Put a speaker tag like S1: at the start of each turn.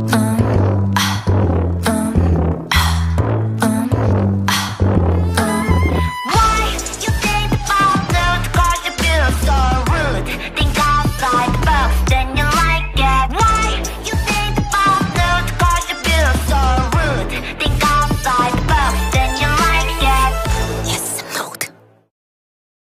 S1: I'm uh,